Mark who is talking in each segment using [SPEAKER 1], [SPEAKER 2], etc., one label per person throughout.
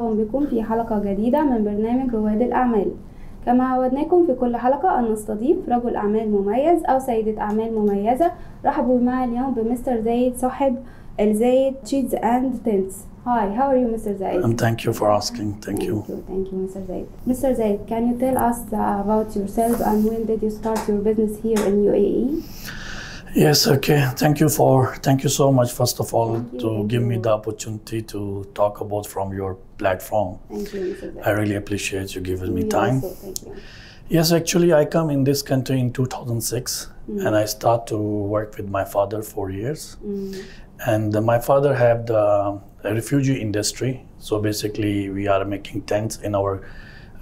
[SPEAKER 1] ومرحبا بكم في حلقة جديدة من برنامج رواد الأعمال كما عودناكم في كل حلقة أن نستضيف رجل أعمال مميز أو سيدة أعمال مميزة رحبوا معي اليوم بمستر زايد صاحب الزايد Cheats and Tints Hi, how are you Mr. Zaid?
[SPEAKER 2] Um, thank you for asking. Thank you.
[SPEAKER 1] Thank you, Mr. Zaid. Mr. Zaid, can you tell us uh, about yourself and when did you start your business here in UAE?
[SPEAKER 2] Yes, okay. Thank you for thank you so much first of all
[SPEAKER 1] Thank you,
[SPEAKER 2] to
[SPEAKER 1] thank
[SPEAKER 2] give me
[SPEAKER 1] you.
[SPEAKER 2] the opportunity to talk about from your platform.
[SPEAKER 1] Thank you, Mr.
[SPEAKER 2] I really appreciate you giving me time.
[SPEAKER 1] also thank you.
[SPEAKER 2] Yes, actually I come in this country in 2006 and I start to work with my father for years.
[SPEAKER 1] Mm,
[SPEAKER 2] And my father had the refugee industry. So basically we are making tents in our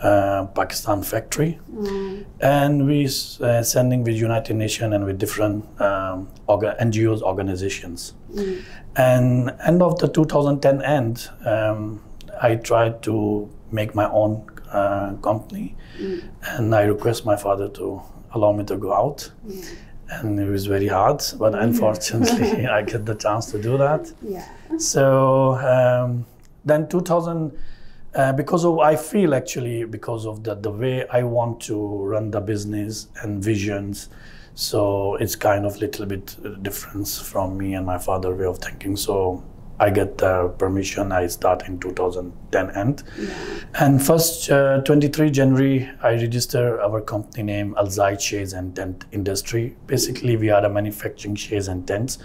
[SPEAKER 2] uh, Pakistan factory.
[SPEAKER 1] mm,
[SPEAKER 2] and we uh, sending with United Nations and with different um, orga- NGOs organizations.
[SPEAKER 1] mm,
[SPEAKER 2] And end of the 2010 end, um, I tried to make my own uh, company,
[SPEAKER 1] mm,
[SPEAKER 2] and I request my father to allow me to go out.
[SPEAKER 1] yeah.
[SPEAKER 2] And it was very hard, but unfortunately, I get the chance to do that.
[SPEAKER 1] Yeah.
[SPEAKER 2] So um, then 2000, uh, because of I feel actually because of the the way I want to run the business and visions, so it's kind of little bit difference from me and my father way of thinking. So I get the permission. I start in 2010 end,
[SPEAKER 1] Yeah.
[SPEAKER 2] and first uh, 23 January I register our company name Al Zayed Shades and Tent Industry. Basically, we are a manufacturing shades and tents.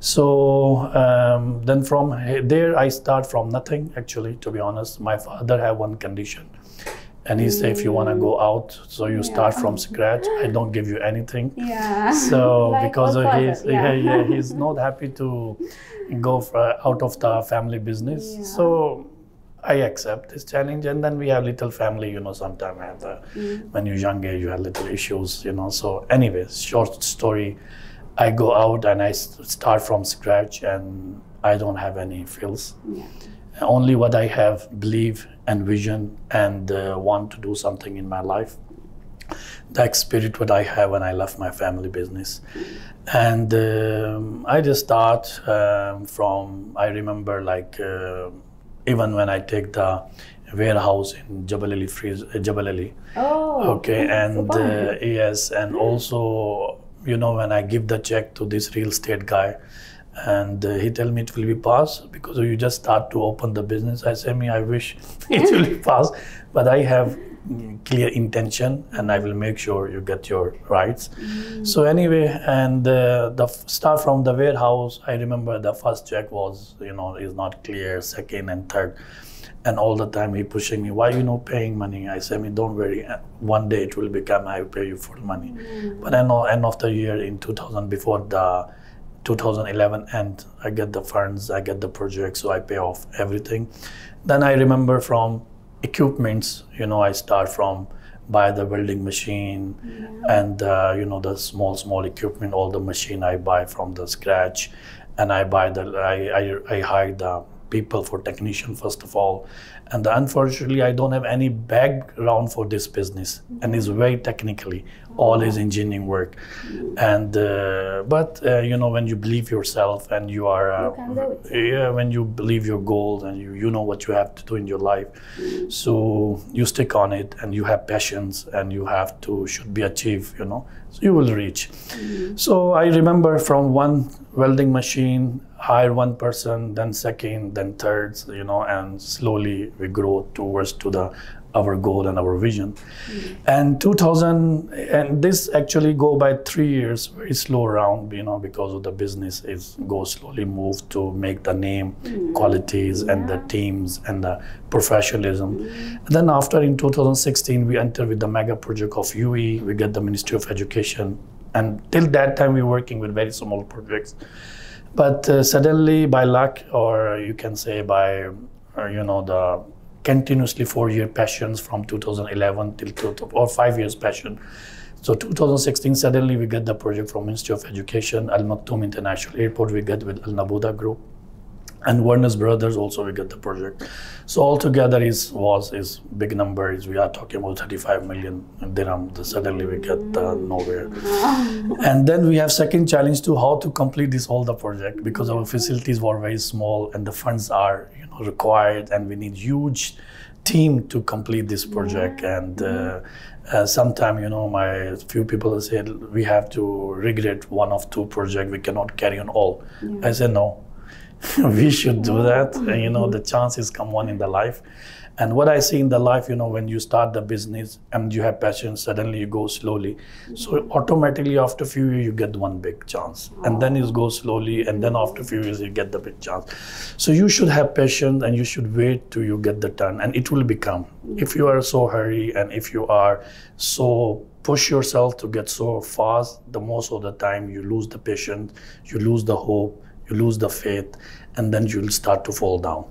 [SPEAKER 2] So um, then from there I start from nothing. Actually, to be honest, my father have one condition, and he said if you want to go out, so you start from scratch. I don't give you anything.
[SPEAKER 1] Yeah.
[SPEAKER 2] So
[SPEAKER 1] Like
[SPEAKER 2] because of his, yeah. yeah, he's not happy to go for, out of the family business.
[SPEAKER 1] Yeah.
[SPEAKER 2] So I accept this challenge, and then we have little family. You know, sometimes the
[SPEAKER 1] Mm,
[SPEAKER 2] when you're younger, you have little issues. You know. So, anyways, short story. I go out and i start from scratch, and I don't have any feels.
[SPEAKER 1] yeah.
[SPEAKER 2] Only what I have, believe and vision, and uh, want to do something in my life. That spirit what I have when I left my family business, and um, I just start um, from. I remember like uh, even when I take the warehouse in Jabal Ali, uh, Jabal Ali.
[SPEAKER 1] Oh.
[SPEAKER 2] Okay, and uh, yes, and also you know when I give the check to this real estate guy, and uh, he tell me it will be pass because you just start to open the business. I say me I wish it will be pass, but I have mm, clear intention and I will make sure you get your rights. So anyway, and uh, the f- start from the warehouse. I remember the first check was you know is not clear. Second and third and all the time he pushing me why you not paying money i say me don't worry uh, one day it will become i will pay you full money but then uh, end of the year in 2000 before the 2011 and i get the funds i get the project so i pay off everything. Then i remember from equipments you know i start from buy the welding machine and uh, you know the small small equipment all the machine i buy from the scratch and i buy the i i, I hire the people for technician first of all. And unfortunately i don't have any background for this business and it's very technically all is engineering work. And uh, but uh, you know when you believe yourself and you are uh,
[SPEAKER 1] You can do it.
[SPEAKER 2] yeah when you believe your goals and you you know what you have to do in your life. So you stick on it and you have passions and you have to should be achieved you know. So you will reach. So i remember from one welding machine hire one person then second then third you know and slowly we grow towards to the our goal and our vision. And 2000 and this actually go by three years very slow round you know because of the business is go slowly move to make the name qualities and the teams and the professionalism. And then after in 2016 we enter with the mega project of UE we get the Ministry of Education. And till that time we were working with very small projects. But uh, suddenly by luck or you can say by uh, you know the continuously four year passions from 2011 till two, or five years passion so 2016 suddenly we get the project from ministry of education al maktoum international airport we get with al naboodah group and Warner's Brothers also we get the project. So altogether is was is big number. Is we are talking about 35 million dirham. Suddenly we get uh, nowhere. and then we have second challenge to how to complete this all the project because our facilities were very small and the funds are you know required and we need huge team to complete this project. And. Uh, uh, sometime you know my few people said we have to regret one of two project we cannot carry on all.
[SPEAKER 1] Yeah.
[SPEAKER 2] i said no. We should do that. And you know the chances come one in the life and what i see in the life you know when you start the business and you have passion suddenly you go slowly. So automatically after few years you get one big chance. And then you go slowly and then after few years you get the big chance. So you should have patience and you should wait till you get the turn and it will become. If you are so hurry and if you are so push yourself to get so fast the most of the time you lose the patience you lose the hope you lose the faith and then you'll start to fall down.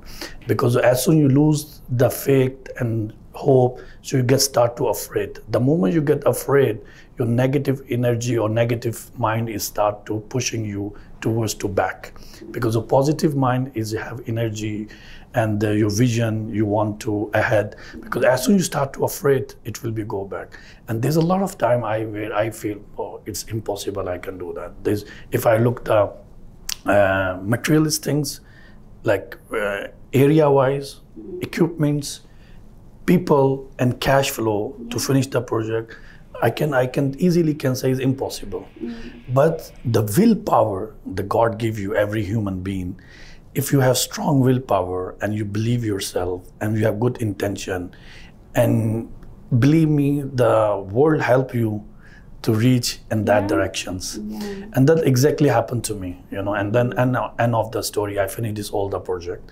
[SPEAKER 2] Because as soon you lose the faith and hope so you get start to afraid. The moment you get afraid your negative energy or negative mind is start to pushing you towards to back. Because a positive mind is you have energy and uh, your vision you want to ahead. Because as soon you start to afraid it will be go back. And there's a lot of time i where i feel oh it's impossible i can do that. There's if i look the uh, materialist things like uh, area wise equipments people and cash flow to finish the project i can i can easily can say is impossible. But the willpower that god give you every human being if you have strong willpower and you believe yourself and you have good intention and believe me the world help you to reach in that
[SPEAKER 1] Yeah.
[SPEAKER 2] directions.
[SPEAKER 1] Yeah.
[SPEAKER 2] and that exactly happened to me you know and then and end of the story i finished this all the project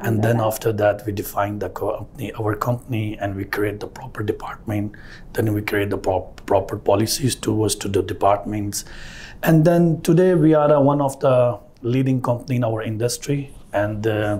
[SPEAKER 2] and then after that we defined the company our company and we create the proper department. Then we create the prop, proper policies towards to the departments. And then today we are uh, one of the leading company in our industry. And uh,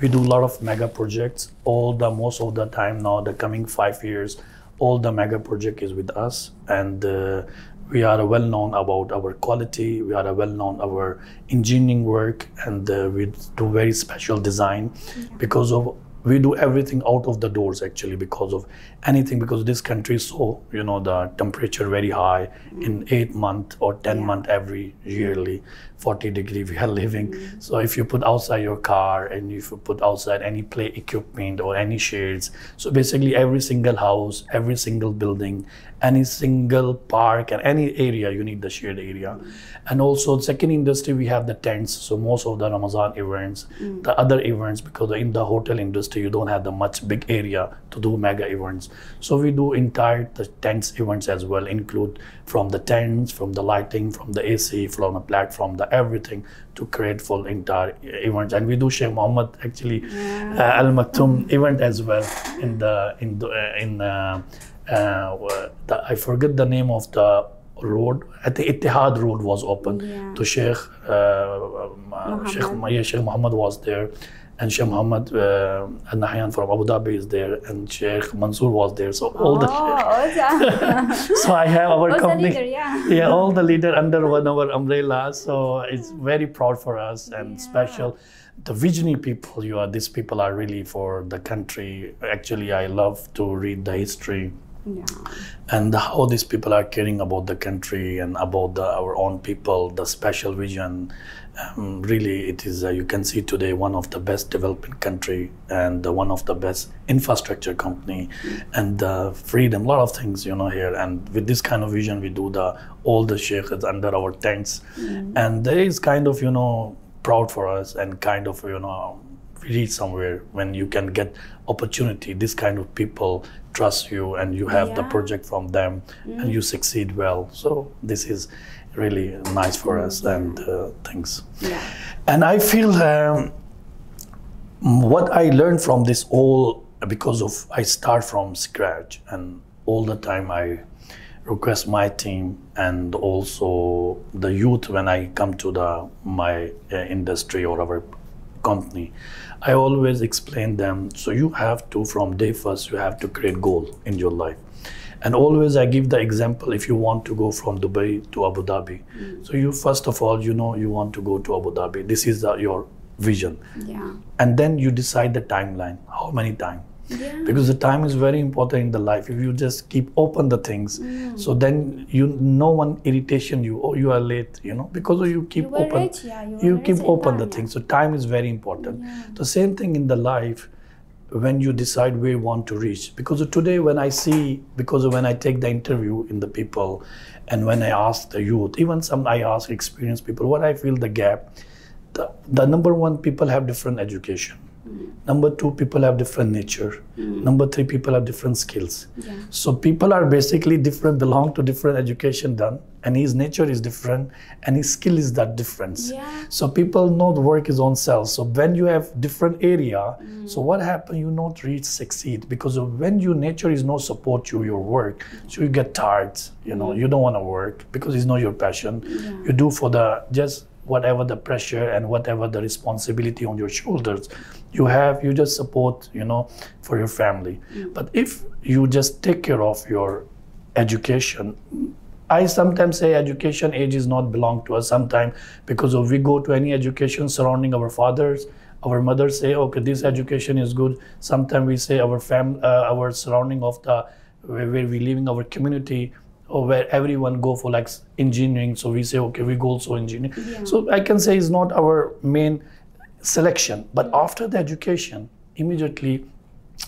[SPEAKER 2] we do a lot of mega projects. All the most of the time now the coming five years all the mega project is with us and uh, we are well known about our quality we are well known our engineering work and uh, we do very special design because of we do everything out of the doors actually because of anything because this country is so you know the temperature very high in mm. eight month or 10
[SPEAKER 1] Yeah.
[SPEAKER 2] month every yearly 40 degree we are living. Mm. So if you put outside your car and if you put outside any play equipment or any shades so basically every single house every single building any single park and any area you need the shared area. Mm. And also second industry we have the tents. So most of the ramadan events the other events because in the hotel industry you don't have the much big area to do mega events so we do entire the tents events as well include from the tents from the lighting from the ac from the platform the everything to create full entire events and we do Sheikh Muhammad actually uh, Al Maktoum event as well in the in the uh, in uh, uh, the, I forget the name of the road. At the Ittihad Road was open
[SPEAKER 1] Yeah.
[SPEAKER 2] to Sheikh uh, um, uh, Sheikh, yeah, Sheikh Muhammad was there, and Sheikh Muhammad uh, Al Nahyan from Abu Dhabi is there, and Sheikh Mansour was there. So all the
[SPEAKER 1] Oh, yeah.
[SPEAKER 2] so I have our company.
[SPEAKER 1] leader, yeah.
[SPEAKER 2] yeah, all the leader under one our umbrella. So it's very proud for us and
[SPEAKER 1] Yeah.
[SPEAKER 2] special. The visionary people you are, these people are really for the country. Actually, I love to read the history
[SPEAKER 1] Yeah.
[SPEAKER 2] and how these people are caring about the country and about the, our own people, the special vision. Um, really, it is, uh, you can see today, one of the best developing country and uh, one of the best infrastructure company and uh, freedom, a lot of things, you know, here. And with this kind of vision, we do the, all the sheikhs under our tents. And there is kind of, you know, proud for us and kind of, you know, we reach somewhere when you can get opportunity. This kind of people trust you and you have the project from them and you succeed well. So this is really nice for us and uh, things.
[SPEAKER 1] Yeah.
[SPEAKER 2] and i feel um, what i learned from this all because of i start from scratch and all the time i request my team and also the youth when i come to the my uh, industry or our company i always explain them so you have to from day first you have to create goal in your life and always i give the example if you want to go from dubai to abu dhabi. Mm. So you first of all you know you want to go to abu dhabi. This is the, your vision.
[SPEAKER 1] Yeah.
[SPEAKER 2] and then you decide the timeline. How many time?
[SPEAKER 1] Yeah.
[SPEAKER 2] because the time is very important in the life. If you just keep open the things mm. so then you no one irritation you. Oh you are late you know because you keep
[SPEAKER 1] You
[SPEAKER 2] open.
[SPEAKER 1] rich, yeah, you
[SPEAKER 2] you keep open the
[SPEAKER 1] time,
[SPEAKER 2] things. So time is very important.
[SPEAKER 1] Yeah.
[SPEAKER 2] the same thing in the life when you decide where you want to reach. Because today when i see because when i take the interview in the people and when i ask the youth even some i ask experienced people what i feel the gap the, the number one people have different education number two people have different nature. Hmm. Number three people have different skills.
[SPEAKER 1] Yeah.
[SPEAKER 2] so people are basically different belong to different education done and his nature is different and his skill is that difference.
[SPEAKER 1] Yeah.
[SPEAKER 2] so people know the work is on self so when you have different area hmm. so what happen you not reach succeed because of when your nature is not support you your work so you get tired you know you don't want to work because it's not your passion. You do for the just whatever the pressure and whatever the responsibility on your shoulders you have you just support you know for your family but if you just take care of your education I sometimes say education age is not belong to us sometimes because if we go to any education surrounding our fathers, our mothers say, okay, this education is good. Sometimes we say our fam, uh, our surrounding of the where, where we live in our community or where everyone go for like engineering. So we say, okay, we go also engineering.
[SPEAKER 1] Yeah.
[SPEAKER 2] So I can say it's not our main selection. But after the education, immediately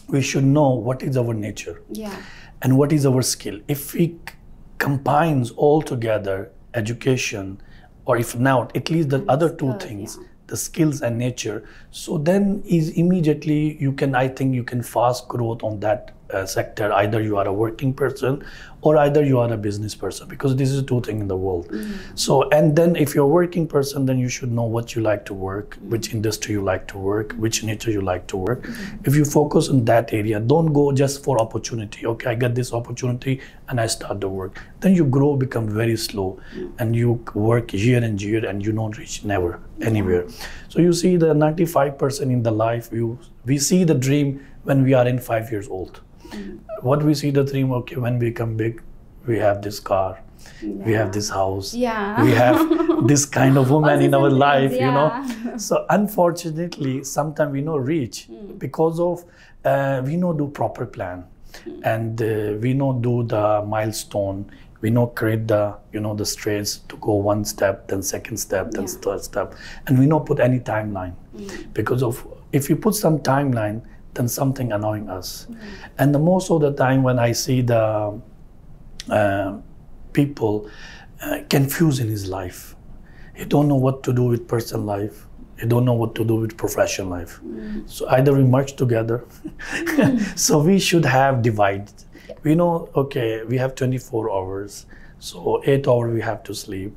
[SPEAKER 2] we should know what is our nature
[SPEAKER 1] Yeah.
[SPEAKER 2] and what is our skill if we c- combines all together education or if not at least the mm-hmm. other two things
[SPEAKER 1] yeah.
[SPEAKER 2] the skills and nature so then is immediately you can i think you can fast growth on that uh, sector either you are a working person or either you are a business person because this is two things in the world. Mm-hmm. So and then if you're a working person then you should know what you like to work mm-hmm. which industry you like to work which nature you like to work. Mm-hmm. If you focus on that area don't go just for opportunity. Okay i get this opportunity and i start the work. Then you grow become very slow and you work year and year and you don't reach never anywhere. So you see the 95% in the life you we see the dream when we are in 5 years old what we see the dream okay when we become big we have this car. We have this house.
[SPEAKER 1] Yeah.
[SPEAKER 2] we have this kind of woman in our life you know? so unfortunately sometimes we no reach because of uh, we no do proper plan. And uh, we no do the milestone. We no create the you know the stress to go one step then second step then
[SPEAKER 1] Yeah.
[SPEAKER 2] third step. And we no put any timeline. Because of if you put some timeline then something annoying us and the most of the time when i see the uh, people uh, confused in his life. He don't know what to do with personal life. He don't know what to do with professional life. So either we merge together. so we should have divided. We know, okay, we have 24 hours. So eight hours we have to sleep.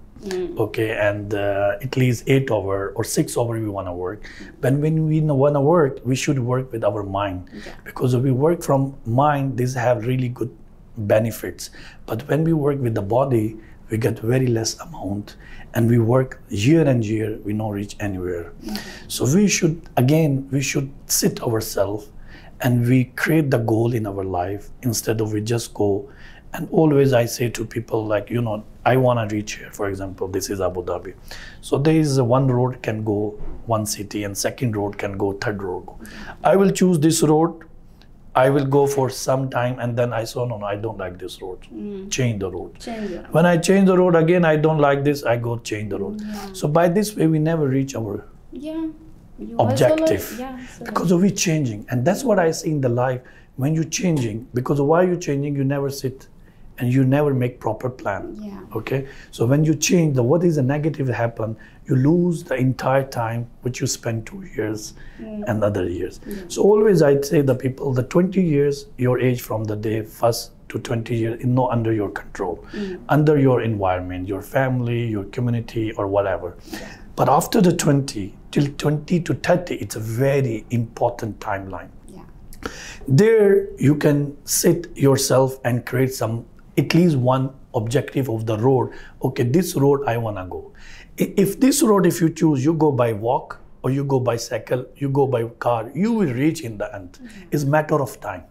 [SPEAKER 2] Okay, and uh, at least eight hour or six hour we want to work. But when we want to work, we should work with our mind because if we work from mind, these have really good benefits. But when we work with the body, we get very less amount, and we work year and year, we don't reach anywhere. So we should again, we should sit ourselves, and we create the goal in our life instead of we just go. And always I say to people like, you know, I want to reach here. For example, this is Abu Dhabi. So there is a one road can go one city and second road can go third road. I will choose this road. I will go for some time and then I saw oh, no no I don't like this road. Change the road.
[SPEAKER 1] Change it.
[SPEAKER 2] When I change the road again I don't like this I go change the road. So by this way we never reach our
[SPEAKER 1] Yeah.
[SPEAKER 2] Objective
[SPEAKER 1] learn- yeah. so
[SPEAKER 2] because of we changing and that's what i see in the life when you're changing because why you're changing you never sit and you never make proper plan
[SPEAKER 1] Yeah.
[SPEAKER 2] okay? So when you change the what is the negative happen you lose the entire time which you spend two years mm. and other years. Mm. So always i'd say the people the 20 years your age from the day first to 20 years is not under your control. Mm. Under your environment your family your community or whatever. But after the 20 till 20 to 30 it's a very important timeline.
[SPEAKER 1] Yeah.
[SPEAKER 2] there you can sit yourself and create some at least one objective of the road. Okay this road i want to go if this road if you choose you go by walk or you go by cycle you go by car you will reach in the end. It's matter of time.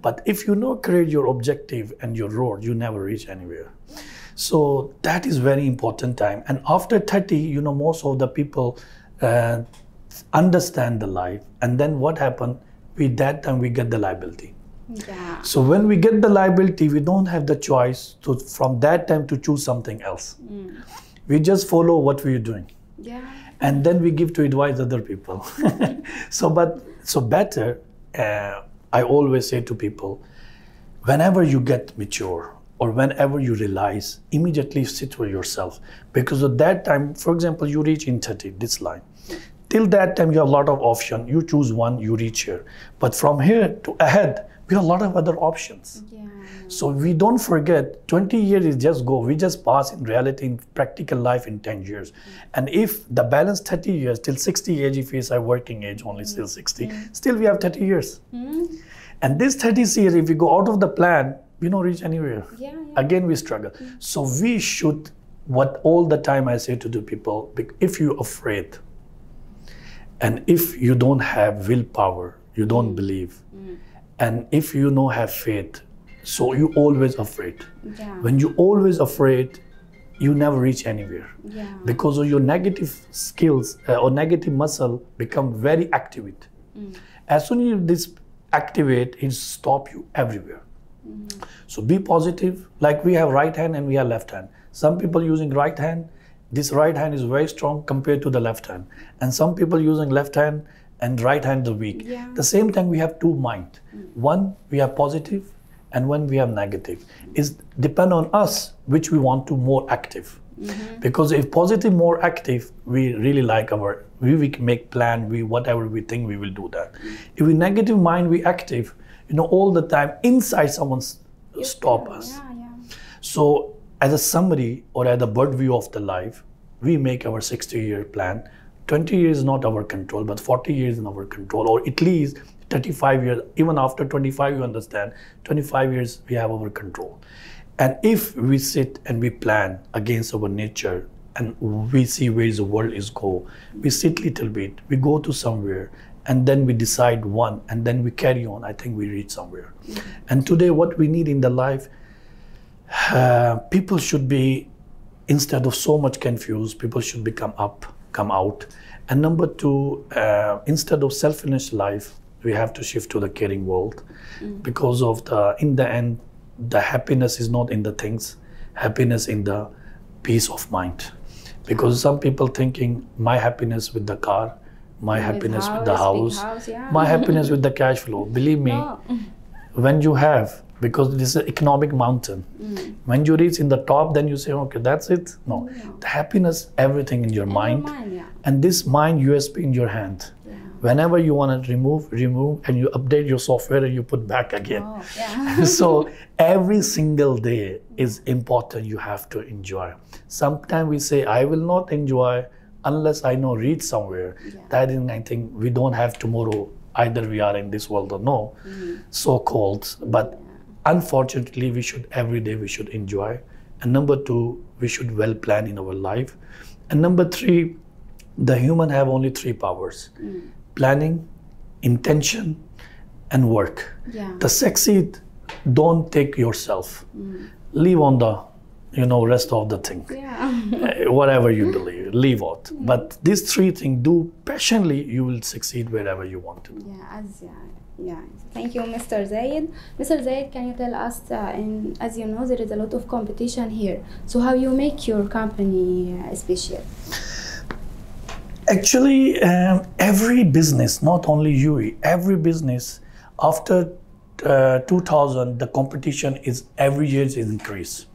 [SPEAKER 2] But if you not create your objective and your road you never reach anywhere. So that is very important time. And after 30 you know most of the people uh, understand the life, and then what happened? With that time, we get the liability.
[SPEAKER 1] Yeah.
[SPEAKER 2] So when we get the liability, we don't have the choice to from that time to choose something else. We just follow what we're doing,
[SPEAKER 1] Yeah.
[SPEAKER 2] and then we give to advise other people. so, but so better. Uh, I always say to people, whenever you get mature or whenever you realize, immediately sit with yourself because at that time, for example, you reach in 30 this line. Till that time, you have a lot of option. You choose one, you reach here. But from here to ahead, we have a lot of other options.
[SPEAKER 1] Yeah.
[SPEAKER 2] So we don't forget 20 years is just go. We just pass in reality in practical life in 10 years. Mm. And if the balance 30 years till 60 age, if it's a working age only still mm. 60, mm. still we have 30 years. And this 30 years, if we go out of the plan, we don't reach anywhere.
[SPEAKER 1] Yeah. yeah.
[SPEAKER 2] Again, we struggle. So we should, what all the time I say to the people, if you're afraid, and if you don't have willpower, you don't believe, and if you don't have faith, so you always afraid.
[SPEAKER 1] Yeah.
[SPEAKER 2] When you always afraid, you never reach anywhere
[SPEAKER 1] Yeah.
[SPEAKER 2] because of your negative skills uh, or negative muscle become very activate. As soon as you this activate, it stop you everywhere. So be positive. Like we have right hand and we have left hand. Some people using right hand, this right hand is very strong compared to the left hand, and some people using left hand and right hand the weak.
[SPEAKER 1] Yeah.
[SPEAKER 2] The same time we have two mind. Mm. One we have positive, and one we have negative. Is depend on us which we want to more active. Mm-hmm. Because if positive more active, we really like our we, we make plan. We whatever we think we will do that. Mm-hmm. If we negative mind, we active. You know all the time inside someone's stop us.
[SPEAKER 1] Yeah. Yeah.
[SPEAKER 2] So, as a summary or as a bird view of the life, we make our 60 year plan. 20 years is not our control, but 40 years in our control, or at least 35 years. Even after 25, you understand, 25 years we have our control. And if we sit and we plan against our nature and we see where the world is go, we sit little bit, we go to somewhere, and then we decide one, and then we carry on. I think we reach somewhere. And today, what we need in the life, uh, people should be instead of so much confused people should become up come out. And number two uh, instead of selfish life we have to shift to the caring world. Because of the in the end the happiness is not in the things. Happiness in the peace of mind. Because some people thinking my happiness with the car my
[SPEAKER 1] With
[SPEAKER 2] happiness with the
[SPEAKER 1] house,
[SPEAKER 2] house,
[SPEAKER 1] house, yeah.
[SPEAKER 2] my happiness with the cash flow. Believe me
[SPEAKER 1] No.
[SPEAKER 2] when you have because this is an economic mountain mm. when you reach in the top then you say okay that's it no the happiness everything in your
[SPEAKER 1] In
[SPEAKER 2] mind
[SPEAKER 1] Your mind. Yeah.
[SPEAKER 2] and this mind usb in your hand
[SPEAKER 1] Yeah.
[SPEAKER 2] whenever you want to remove remove and you update your software and you put back oh, again
[SPEAKER 1] Oh. Yeah.
[SPEAKER 2] so every single day is important you have to enjoy sometimes we say i will not enjoy unless i know read somewhere
[SPEAKER 1] Yeah.
[SPEAKER 2] that is i think we don't have tomorrow either we are in this world or no mm-hmm. so called but unfortunately we should every day we should enjoy. And number two we should well plan in our life. And number three the human have only three powers. Mm. Planning intention and work.
[SPEAKER 1] Yeah.
[SPEAKER 2] the succeed don't take yourself. Mm. Leave on the you know rest of the thing
[SPEAKER 1] Yeah.
[SPEAKER 2] Uh, whatever you believe leave out but these three things do passionately you will succeed wherever you want to
[SPEAKER 1] Yeah, as yeah, yeah. Thank you, Mr. Zaid. Mr. Zaid, can you tell us, uh, in, as you know, there is a lot of competition here. So how you make your company uh, special?
[SPEAKER 2] Actually, um, every business, not only UE, every business after uh, 2000, the competition is every year is increase.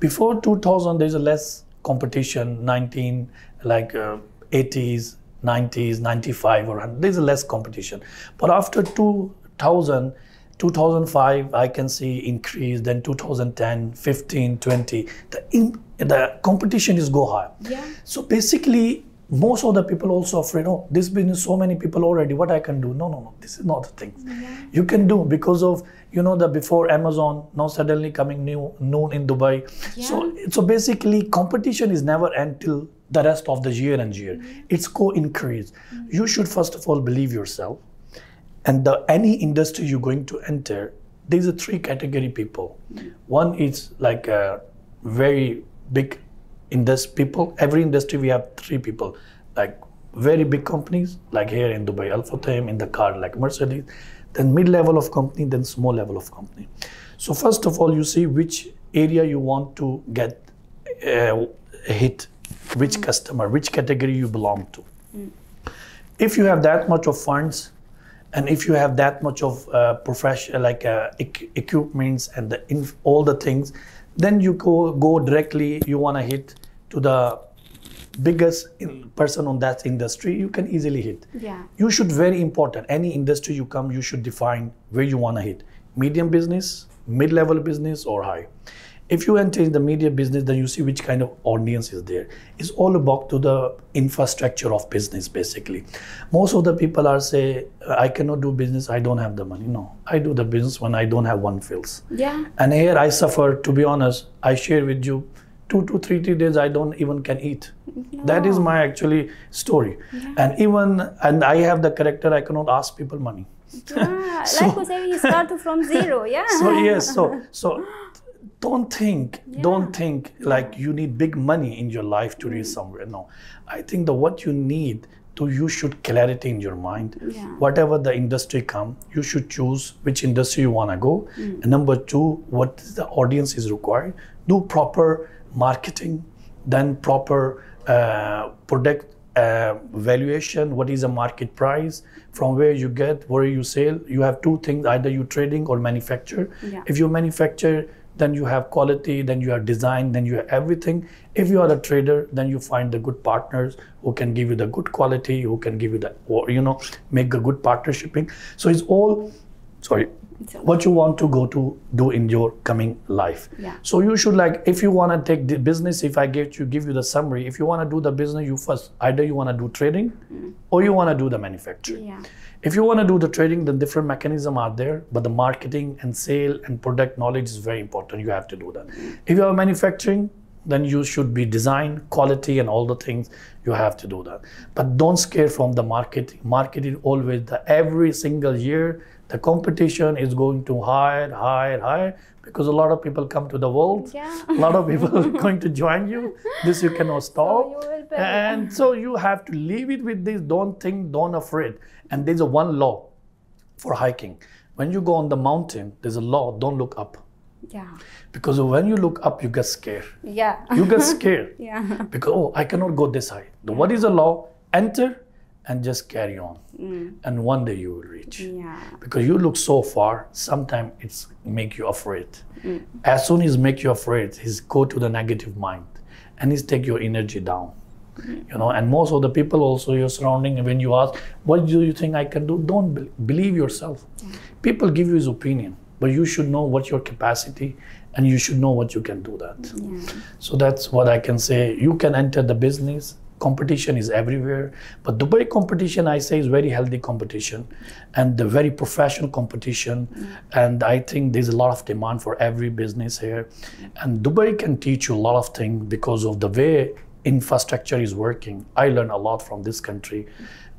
[SPEAKER 2] Before 2000, there's a less competition. 19 like uh, 80s, 90s, 95 or 100, there's a less competition. But after 2000, 2005, I can see increase. Then 2010, 15, 20, the in, the competition is go high.
[SPEAKER 1] Yeah.
[SPEAKER 2] So basically, most of the people also afraid, oh, this business, so many people already, what I can do? No, no, no, this is not the thing. You can do because of, you know, the before Amazon, now suddenly coming new noon in Dubai. So, so basically, competition is never until the rest of the year and year. Mm-hmm. It's go increase. Mm-hmm. You should first of all believe yourself. And the, any industry you're going to enter, there's a three category people. Mm-hmm. One is like a very big industry people. Every industry we have three people, like very big companies like here in Dubai, Al Futtaim, in the car like Mercedes, then mid-level of company, then small level of company. So first of all, you see which area you want to get uh, a hit, which customer, which category you belong to. If you have that much of funds, and if you have that much of uh, profession like uh, equ- equipments and the inf- all the things then you go go directly you want to hit to the biggest in- person on that industry you can easily hit.
[SPEAKER 1] Yeah.
[SPEAKER 2] you should very important any industry you come you should define where you want to hit. Medium business mid-level business or high if you enter in the media business then you see which kind of audience is there it's all about to the infrastructure of business basically most of the people are say i cannot do business i don't have the money no i do the business when i don't have one fills
[SPEAKER 1] Yeah.
[SPEAKER 2] and here i suffer to be honest i share with you two to three, three days i don't even can eat that is my actually story yeah. and even and i have the character i cannot ask people money
[SPEAKER 1] Yeah.
[SPEAKER 2] So-
[SPEAKER 1] like we say, we start from zero. Yeah.
[SPEAKER 2] so yes so so don't think don't think like you need big money in your life to reach somewhere. No. I think the what you need to you should clarity in your mind.
[SPEAKER 1] Yeah.
[SPEAKER 2] whatever the industry come you should choose which industry you want to go and number two what the audience is required do proper marketing then proper uh, product uh, valuation what is the market price from where you get where you sell. You have two things either you trading or manufacture.
[SPEAKER 1] Yeah.
[SPEAKER 2] if you manufacture then you have quality then you have design then you have everything. If you are a trader then you find the good partners who can give you the good quality who can give you the or you know make a good partnershiping so it's all sorry what you want to go to do in your coming life.
[SPEAKER 1] Yeah.
[SPEAKER 2] so you should like if you want to take the business if i give you give you the summary if you want to do the business you first either you want to do trading mm. or you want to do the manufacturing.
[SPEAKER 1] Yeah.
[SPEAKER 2] If you want to do the trading then different mechanism are there but the marketing and sale and product knowledge is very important. You have to do that. If you are manufacturing then you should be design quality and all the things you have to do that. But don't scare from the market market is always the every single year the competition is going to higher higher higher because a lot of people come to the world.
[SPEAKER 1] Yeah.
[SPEAKER 2] a lot of people are going to join you. This you cannot stop.
[SPEAKER 1] you will pay.
[SPEAKER 2] and so you have to leave it with this. Don't think don't afraid. And there's a one law for hiking. When you go on the mountain there's a law don't look up.
[SPEAKER 1] Yeah.
[SPEAKER 2] because when you look up you get scared.
[SPEAKER 1] Yeah.
[SPEAKER 2] you get scared.
[SPEAKER 1] Yeah.
[SPEAKER 2] because oh i cannot go this high. The, what is the law? Enter and just carry on. Mm. And one day you will reach.
[SPEAKER 1] Yeah.
[SPEAKER 2] because you look so far sometimes it's make you afraid. Mm. As soon as make you afraid he's go to the negative mind and he's take your energy down. Mm. You know and most of the people also your surrounding when you ask what do you think i can do? Don't be- believe yourself. People give you his opinion but you should know what your capacity and you should know what you can do that. So that's what I can say. You can enter the business. Competition is everywhere, but Dubai competition, I say, is very healthy competition, and the very professional competition. And I think there's a lot of demand for every business here, and Dubai can teach you a lot of things because of the way infrastructure is working. I learn a lot from this country.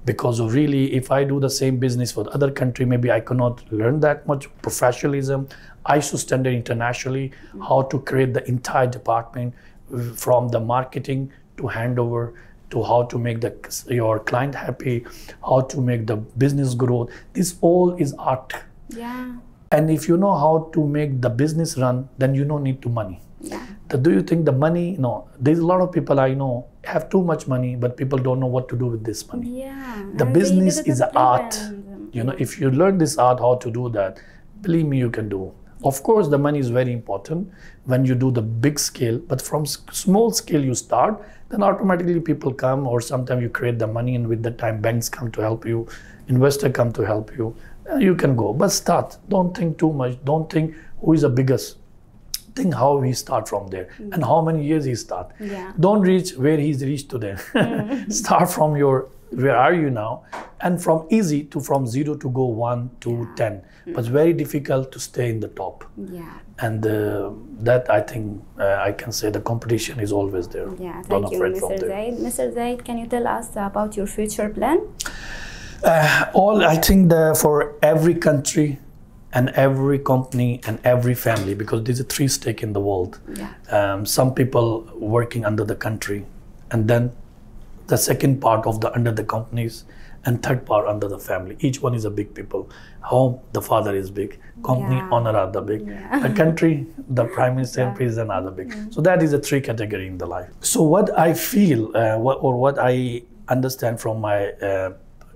[SPEAKER 2] Because of really, if I do the same business for the other country, maybe I cannot learn that much professionalism. ISO standard internationally, how to create the entire department uh, from the marketing to handover to how to make the your client happy, how to make the business growth. This all is art.
[SPEAKER 1] Yeah.
[SPEAKER 2] And if you know how to make the business run, then you don't need to money.
[SPEAKER 1] Yeah.
[SPEAKER 2] The- do you think the money? No, there's a lot of people I know have too much money, but people don't know what to do with this money
[SPEAKER 1] Yeah.
[SPEAKER 2] the
[SPEAKER 1] And
[SPEAKER 2] business
[SPEAKER 1] is it
[SPEAKER 2] is an art you know if you learn this art how to do that believe me you can do of course the money is very important when you do the big scale but from small scale you start then automatically people come or sometimes you create the money and with the time banks come to help you investor come to help you you can go. But start. Don't think too much. Don't think who is the biggest. Think how he start from there mm. and how many years he start.
[SPEAKER 1] Yeah.
[SPEAKER 2] don't reach where he's reached today. Mm. Start from your where are you now and from easy to from zero to go one to ten but it's very difficult to stay in the top
[SPEAKER 1] Yeah.
[SPEAKER 2] and uh, that i think uh, i can say the competition is always there
[SPEAKER 1] Yeah.
[SPEAKER 2] don't
[SPEAKER 1] Thank you, Mr. Zaid. Mr. Zaid, can you tell us about your future plan?
[SPEAKER 2] all i think the, for every country and every company and every family because there's a three stake in the world
[SPEAKER 1] Yeah.
[SPEAKER 2] um, some people working under the country and then the second part of the under the companies, and third part under the family. Each one is a big people. Home, the father is big. Company,
[SPEAKER 1] Yeah.
[SPEAKER 2] honor are the big.
[SPEAKER 1] Yeah.
[SPEAKER 2] The country, the prime minister,
[SPEAKER 1] Yeah.
[SPEAKER 2] president are the big. So that is a three category in the life. So what I feel, uh, what, or what I understand from my uh,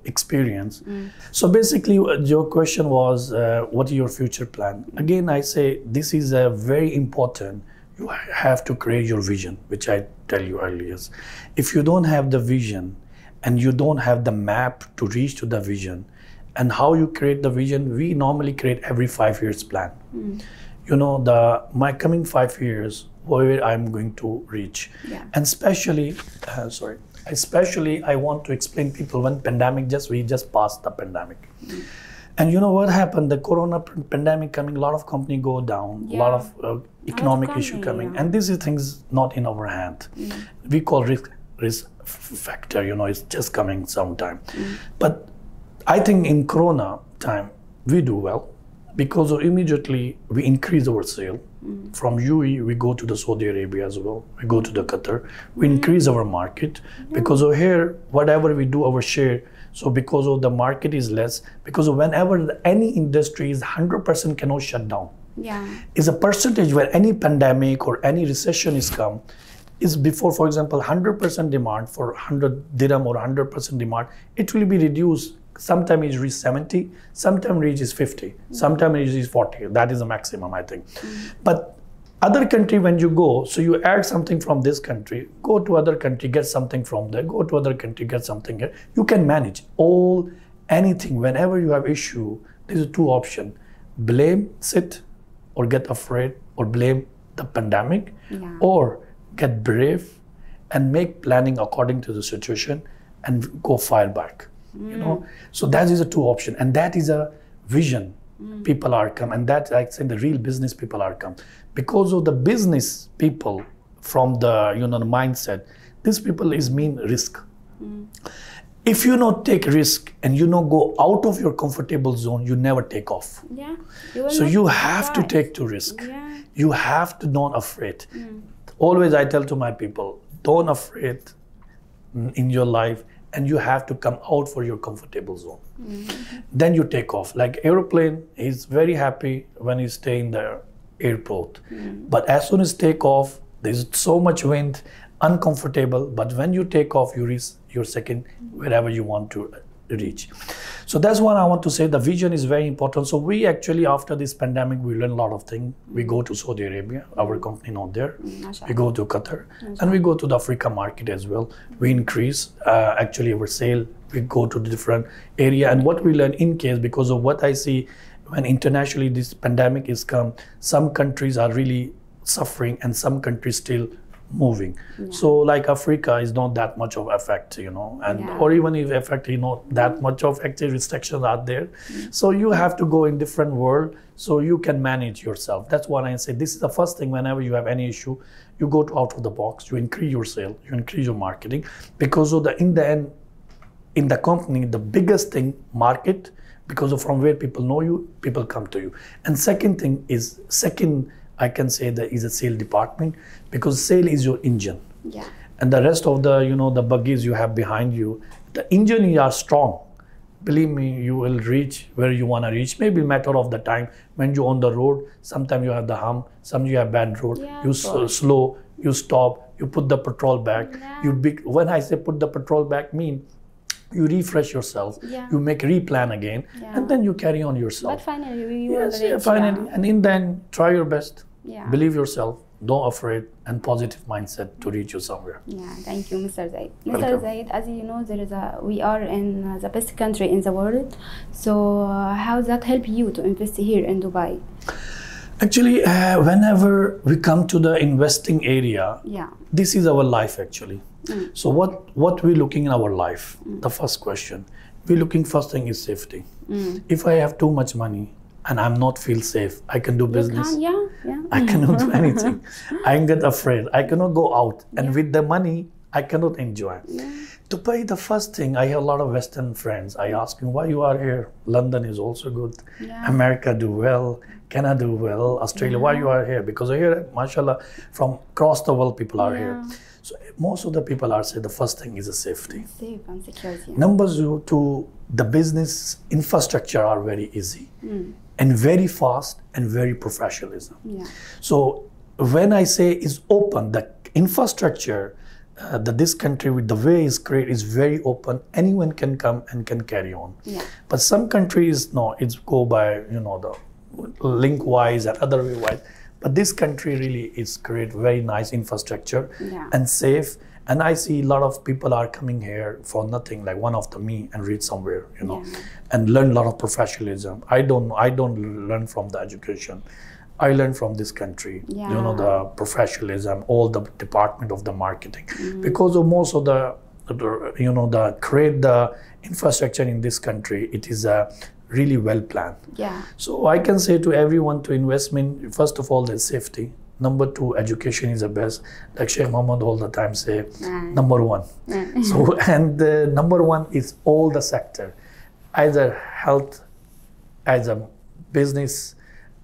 [SPEAKER 2] experience. So basically, uh, your question was, uh, what is your future plan? Again, I say this is a very important. You have to create your vision, which I tell you earlier. If you don't have the vision, and you don't have the map to reach to the vision, and how you create the vision, we normally create every five years plan. You know, the my coming five years, where I'm going to reach,
[SPEAKER 1] Yeah.
[SPEAKER 2] and especially, uh, sorry, especially I want to explain people when pandemic just we just passed the pandemic. And you know what happened? The corona pandemic coming, a lot of company go down, uh, a lot of uh, economic issue coming,
[SPEAKER 1] yeah.
[SPEAKER 2] and these is things not in our hand. Mm. We call risk risk factor. You know, it's just coming sometime. Mm. But I think in corona time we do well because immediately we increase our sale. Mm. From UAE we go to the Saudi Arabia as well. We go to the Qatar. We increase our market because of here whatever we do our share. So because of the market is less because of whenever any industry is 100% cannot shut down.
[SPEAKER 1] Yeah.
[SPEAKER 2] is a percentage where any pandemic or any recession is come is before for example 100% demand for 100 dirham or 100% demand it will be reduced. Sometimes it reaches 70 sometimes reaches 50 mm-hmm. sometimes it reaches 40 that is the maximum i think. Mm-hmm. But other country when you go so you add something from this country go to other country get something from there go to other country get something here. You can manage all anything whenever you have issue there's two option. Blame sit or get afraid or blame the pandemic
[SPEAKER 1] Yeah.
[SPEAKER 2] or get brave and make planning according to the situation and go fire back you hmm. know. So that is a two option and that is a vision hmm. people are come and that i say the real business people are come because of the business people from the you know the mindset these people is mean risk. If you not take risk and you not go out of your comfortable zone you never take off.
[SPEAKER 1] Yeah. You
[SPEAKER 2] so you have to take to risk.
[SPEAKER 1] Yeah.
[SPEAKER 2] you have to not afraid. Always i tell to my people don't afraid in your life and you have to come out for your comfortable zone. Then you take off. Like aeroplane is very happy when you stay in airport. But as soon as take off there's so much wind uncomfortable but when you take off you reach your second wherever you want to reach. So that's what i want to say the vision is very important. So we actually after this pandemic we learn a lot of things we go to saudi arabia our company not there.
[SPEAKER 1] Mashallah.
[SPEAKER 2] we go to qatar and we go to the africa market as well. We increase uh, actually our sale. We go to the different area and what we learn in case because of what i see when internationally this pandemic is come. Some countries are really suffering and some countries still moving. So like africa is not that much of effect you know and
[SPEAKER 1] Yeah.
[SPEAKER 2] or even if effect you know that much of active restrictions are there. Mm. So you have to go in different world so you can manage yourself. That's what i say. This is the first thing whenever you have any issue you go to out of the box you increase your sale you increase your marketing. Because of the in the end in the company the biggest thing market because of from where people know you people come to you. And second thing is second i can say that is a sale department because sale is your engine.
[SPEAKER 1] Yeah.
[SPEAKER 2] and the rest of the you know the buggies you have behind you the engine you are strong. Believe me you will reach where you want to reach. Maybe matter of the time when you're on the road sometimes you have the hum some you have bad road
[SPEAKER 1] Yeah,
[SPEAKER 2] you s- slow you stop you put the petrol back.
[SPEAKER 1] Yeah.
[SPEAKER 2] you big when i say put the petrol back mean you refresh yourself
[SPEAKER 1] Yeah.
[SPEAKER 2] you make replan again
[SPEAKER 1] Yeah.
[SPEAKER 2] and then you carry on yourself
[SPEAKER 1] But finally, will
[SPEAKER 2] yes yeah, finally and in then try your best
[SPEAKER 1] Yeah.
[SPEAKER 2] believe yourself don't afraid and positive mindset to reach you somewhere
[SPEAKER 1] Yeah, thank you, Mr. Zaid. Mr.
[SPEAKER 2] Welcome.
[SPEAKER 1] Zaid, as you know, there is a we are in uh, the best country in the world. So, uh, how does that help you to invest here in Dubai?
[SPEAKER 2] Actually, uh, whenever we come to the investing area,
[SPEAKER 1] Yeah,
[SPEAKER 2] this is our life actually. Mm. So what what we looking in our life? Mm. The first question, we looking first thing is safety. Mm. If I have too much money and I'm not feel safe, I can do business.
[SPEAKER 1] can, yeah, yeah.
[SPEAKER 2] I cannot do anything. I get afraid. I cannot go out, and with the money, I cannot enjoy. To pay the first thing I have a lot of Western friends. I ask them why you are here. London is also good.
[SPEAKER 1] Yeah.
[SPEAKER 2] America do well. Canada do well. Australia, why you are here? Because here, mashallah, from across the world, people are here. So most of the people are saying the first thing is a safety.
[SPEAKER 1] Safe and security.
[SPEAKER 2] Number two, the business infrastructure are very easy and very fast and very professionalism.
[SPEAKER 1] Yeah.
[SPEAKER 2] So when I say is open, the infrastructure uh, that this country with the way is created is very open. Anyone can come and can carry on.
[SPEAKER 1] Yeah.
[SPEAKER 2] But some countries, no, it's go by you know the link wise and other way wise. But this country really is create very nice infrastructure
[SPEAKER 1] Yeah.
[SPEAKER 2] and safe. And I see a lot of people are coming here for nothing, like one after me, and read somewhere, you know,
[SPEAKER 1] Yeah.
[SPEAKER 2] and learn a lot of professionalism. I don't, I don't learn from the education. I learned from this country, you know, the professionalism, all the department of the marketing, mm-hmm. because of most of the, the, you know, the create the infrastructure in this country. It is a really well planned.
[SPEAKER 1] Yeah.
[SPEAKER 2] So I can say to everyone to investment, first of all, there's safety. Number two, education is the best. Like Sheikh Mohammed all the time say,
[SPEAKER 1] Right.
[SPEAKER 2] number one. So and the number one is all the sector, either health, as a business,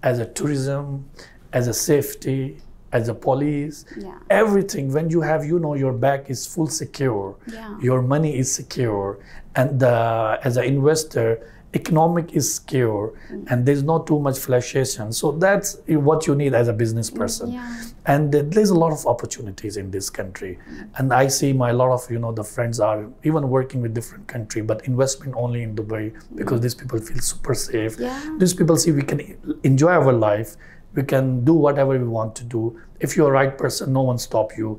[SPEAKER 2] as a tourism, as a safety, as a police.
[SPEAKER 1] Yeah.
[SPEAKER 2] Everything when you have, you know, your back is full secure,
[SPEAKER 1] Yeah.
[SPEAKER 2] your money is secure, and uh, as an investor, economic is secure, and there's not too much fluctuation. So that's what you need as a business mm, person.
[SPEAKER 1] Yeah.
[SPEAKER 2] and there's a lot of opportunities in this country. Mm. And i see my lot of you know the friends are even working with different country but investment only in dubai because mm. these people feel super safe.
[SPEAKER 1] Yeah.
[SPEAKER 2] these people see we can enjoy our life. We can do whatever we want to do. If you're a right person no one stop you.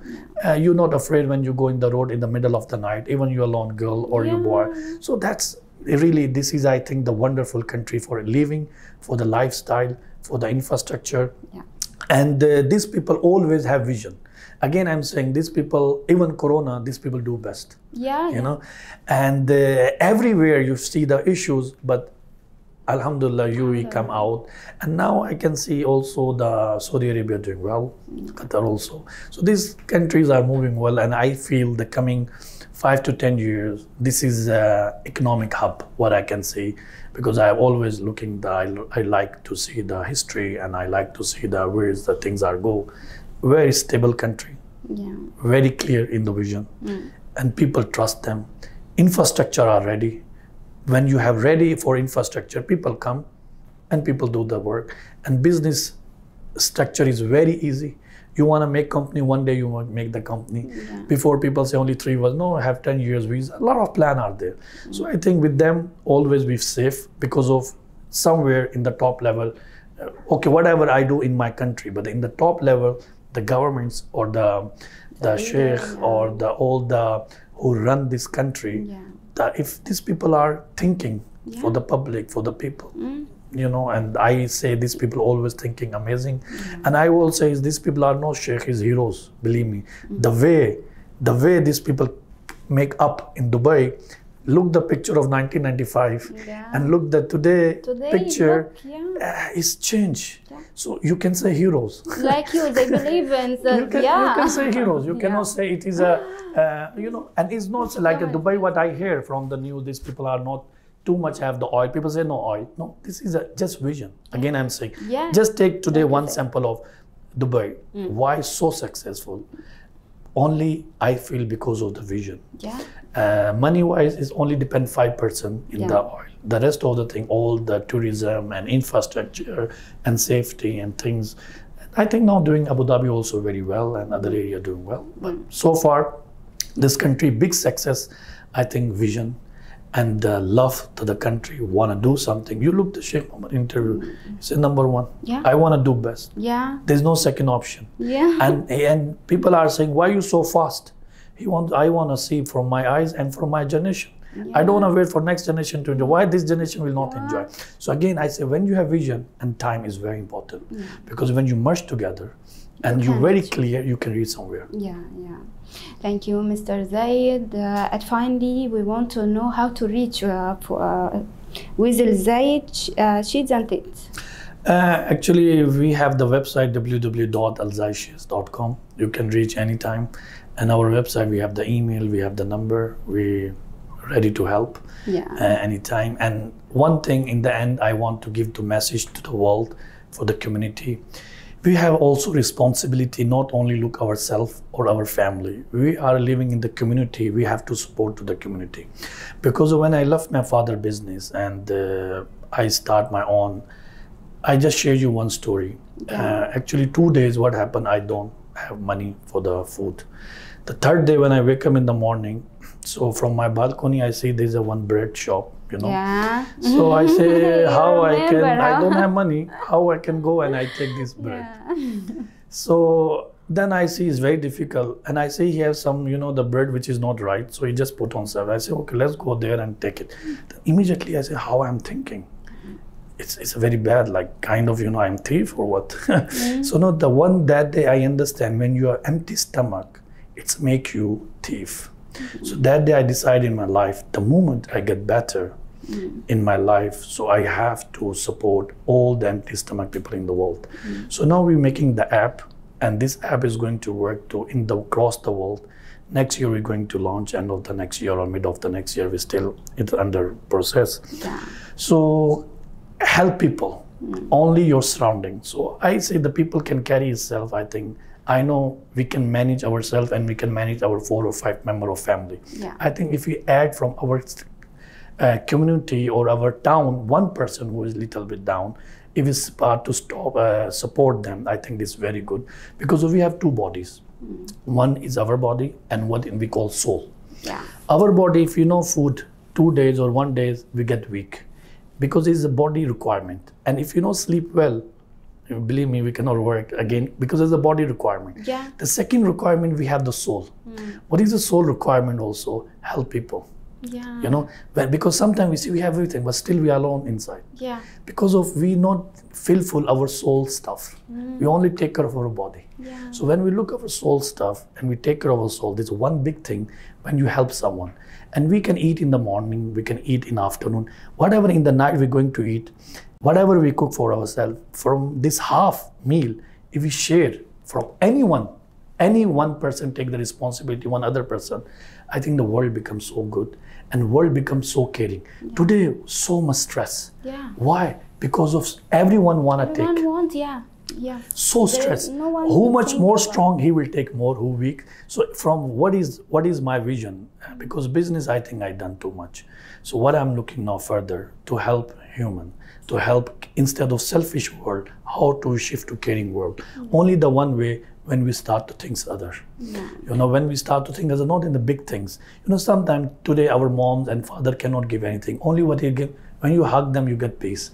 [SPEAKER 2] Uh, you're not afraid when you go in the road in the middle of the night even you're a lone girl or you boy. So that's really this is i think the wonderful country for living for the lifestyle for the infrastructure.
[SPEAKER 1] Yeah.
[SPEAKER 2] and uh, these people always have vision. Again i'm saying these people even corona these people do best.
[SPEAKER 1] Yeah.
[SPEAKER 2] you know? And uh, everywhere you see the issues but alhamdulillah UAE come out. And now i can see also the saudi arabia doing well qatar also. So these countries are moving well and i feel the coming five to ten years this is a economic hub what i can see because i'm always looking the, I, I like to see the history and i like to see the where the things are go. Very stable country.
[SPEAKER 1] Yeah.
[SPEAKER 2] very clear in the vision. Mm. And people trust them. Infrastructure are ready. When you have ready for infrastructure people come and people do the work. And business structure is very easy you want to make company one day you want to make the company. Before people say only three was no I have 10 years. Visa a lot of plan are there. So i think with them always be safe because of somewhere in the top level uh, okay whatever i do in my country but in the top level the governments or the the sheikh or the all the who run this country
[SPEAKER 1] Yeah.
[SPEAKER 2] that if these people are thinking for the public for the people you know and i say these people always thinking amazing and i will say is these people are not sheikh is heroes believe me the way the way these people make up in dubai look the picture of 1995
[SPEAKER 1] Yeah.
[SPEAKER 2] and look the today,
[SPEAKER 1] Today,
[SPEAKER 2] picture
[SPEAKER 1] look, yeah.
[SPEAKER 2] uh, is change
[SPEAKER 1] Yeah.
[SPEAKER 2] so you can say heroes
[SPEAKER 1] Like you, they believe in the
[SPEAKER 2] you can,
[SPEAKER 1] yeah.
[SPEAKER 2] you can say heroes. You cannot say it is a, uh, you know, and it's not like a Dubai. What I hear from the news, these people are not too much have the oil. People say no oil. No, this is a just vision. Again, I'm saying,
[SPEAKER 1] Yeah.
[SPEAKER 2] just take today one sample of Dubai. Why so successful? Only I feel because of the vision.
[SPEAKER 1] Yeah.
[SPEAKER 2] Uh, money wise is only depend 5% in
[SPEAKER 1] Yeah.
[SPEAKER 2] the oil the rest of the thing all the tourism and infrastructure and safety and things i think now doing abu dhabi also very well and other area doing well but so far this country big success i think vision and uh, love to the country. Want to do something you look the sheikh Mohammed interview. He said number one.
[SPEAKER 1] Yeah.
[SPEAKER 2] i want to do best.
[SPEAKER 1] Yeah.
[SPEAKER 2] there's no second option.
[SPEAKER 1] Yeah.
[SPEAKER 2] and and people are saying why are you so fast? He want i want to see from my eyes and from my generation. I don't want to wait for next generation to enjoy. Why this generation will not enjoy? So again i say when you have vision and time is very important. Because when you merge together and you're very clear you can read somewhere
[SPEAKER 1] Yeah, yeah. Thank you, Mr. Zaid. Uh, at finally, we want to know how to reach uh, uh, with Al Zayed uh, Shades and Tents.
[SPEAKER 2] Uh, actually, we have the website www.alzaishes.com. You can reach anytime. And our website, we have the email, we have the number, we ready to help
[SPEAKER 1] Yeah.
[SPEAKER 2] uh, anytime. And one thing in the end, I want to give the message to the world, for the community. We have also responsibility not only look ourselves or our family. We are living in the community. We have to support to the community. Because when i left my father business and uh, i start my own i just share you one story. Uh, actually two days what happened i don't have money for the food. The third day when i wake up in the morning so from my balcony i see there's a one bread shop you know
[SPEAKER 1] Yeah.
[SPEAKER 2] so I say, how I can? I don't have money. How I can go and I take this bread?
[SPEAKER 1] Yeah.
[SPEAKER 2] So then I see it's very difficult, and I say he has some, you know, the bread which is not right. So he just put on seven. I say, okay, let's go there and take it. Then immediately I say, how I'm thinking. It's, it's very bad, like kind of, you know, I'm thief or what. Mm-hmm. so no, the one that day I understand when you are empty stomach, it's make you thief. So that day I decided in my life, the moment I get better mm. in my life, so I have to support all the empty stomach people in the world. Mm. So now we're making the app, and this app is going to work to in the across the world. Next year we're going to launch, end of the next year or mid of the next year. We still it's under process.
[SPEAKER 1] Yeah.
[SPEAKER 2] So help people, mm. only your surroundings. So I say the people can carry itself. I think I know we can manage ourselves and we can manage our four or five member of family.
[SPEAKER 1] Yeah.
[SPEAKER 2] I think if we add from our uh, community or our town one person who is little bit down, if we start to stop uh, support them, I think it's very good because we have two bodies. One is our body and what we call soul
[SPEAKER 1] Yeah.
[SPEAKER 2] our body if you know food two days or one days we get weak because it's a body requirement and if you know sleep well believe me we cannot work again because there's a body requirement.
[SPEAKER 1] Yeah.
[SPEAKER 2] the second requirement we have the soul. Hmm. What is the soul requirement also? Help people.
[SPEAKER 1] Yeah.
[SPEAKER 2] you know well, because sometimes we see we have everything but still we are alone inside.
[SPEAKER 1] Yeah.
[SPEAKER 2] because of we not fill full our soul stuff. Hmm. We only take care of our body.
[SPEAKER 1] Yeah.
[SPEAKER 2] so when we look at our soul stuff and we take care of our soul there's one big thing when you help someone. And we can eat in the morning we can eat in afternoon. Whatever in the night we're going to eat whatever we cook for ourselves from this half meal if we share from anyone any one person take the responsibility one other person i think the world becomes so good and world becomes so caring. Today so much stress.
[SPEAKER 1] Yeah.
[SPEAKER 2] why? Because of everyone want to take.
[SPEAKER 1] Everyone wants, yeah. Yeah.
[SPEAKER 2] so stressed
[SPEAKER 1] no one
[SPEAKER 2] who much more
[SPEAKER 1] about.
[SPEAKER 2] strong he will take more who weak. So from what is what is my vision? Because business i think i done too much. So what i'm looking now further to help human to help instead of selfish world how to shift to caring world. Only the one way when we start to think other. You know when we start to think as not in the big things. You know sometimes today our moms and father cannot give anything. Only what he give when you hug them you get peace.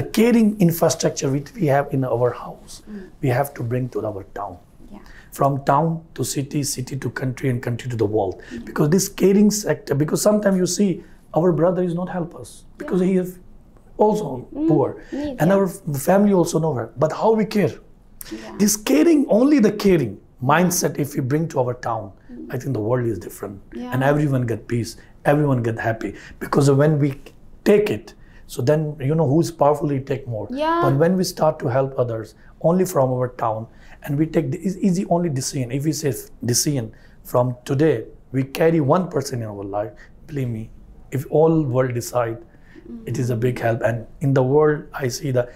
[SPEAKER 2] The caring infrastructure which we have in our house mm. we have to bring to our town.
[SPEAKER 1] Yeah.
[SPEAKER 2] from town to city city to country and country to the world. Because this caring sector because sometimes you see our brother is not help us. Because he is also mm, poor.
[SPEAKER 1] need,
[SPEAKER 2] and our family also know her. But how we care? This caring only the caring mindset if we bring to our town i think the world is different. And everyone get peace. Everyone get happy. Because when we take it so then you know who's powerful he take more.
[SPEAKER 1] Yeah.
[SPEAKER 2] but when we start to help others only from our town and we take the is easy only decision. If we say decision from today we carry one person in our life believe me if all world decide it is a big help. And in the world i see that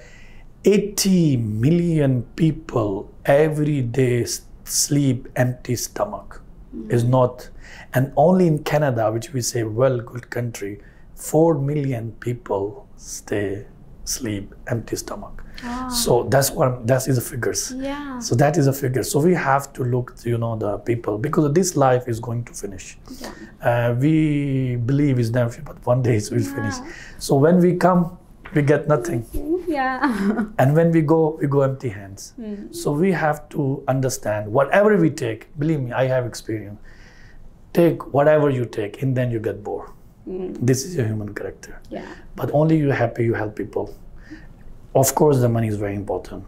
[SPEAKER 2] 80 million people every day sleep empty stomach. Hmm. Is not and only in canada which we say well good country 4 million people stay sleep empty stomach Ah. so that's what that is the figures.
[SPEAKER 1] Yeah.
[SPEAKER 2] so that is a figure so we have to look you know the people because this life is going to finish.
[SPEAKER 1] Yeah.
[SPEAKER 2] uh, we believe is never but one day it will finish. So when we come we get nothing.
[SPEAKER 1] Yeah.
[SPEAKER 2] and when we go we go empty hands. Mm. So we have to understand whatever we take believe me i have experience. Take whatever you take and then you get bored. Mm. This is your human character.
[SPEAKER 1] Yeah.
[SPEAKER 2] but only you happy you help people of course the money is very important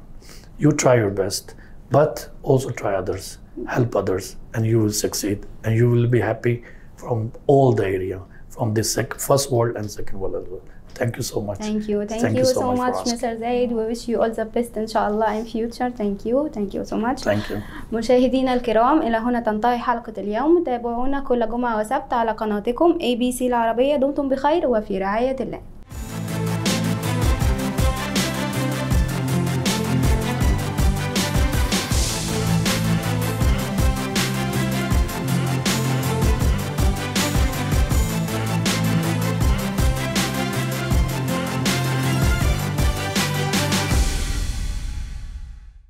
[SPEAKER 2] you try your best but also try others help others and you will succeed and you will be happy from all the area from this sec- first world and second world as well thank you so much
[SPEAKER 1] Thank you. Thank,
[SPEAKER 2] Thank
[SPEAKER 1] you
[SPEAKER 2] you
[SPEAKER 1] so,
[SPEAKER 2] so much
[SPEAKER 1] much,
[SPEAKER 2] for asking.
[SPEAKER 1] Mr. Zaid. We wish you all the best inshallah in future. Thank you. Thank you so much.
[SPEAKER 2] thank you
[SPEAKER 1] مشاهدينا الكرام إلى هنا تنتهي حلقة اليوم تابعونا كل جمعة وسبت على قناتكم ABC العربية دمتم بخير وفي رعاية الله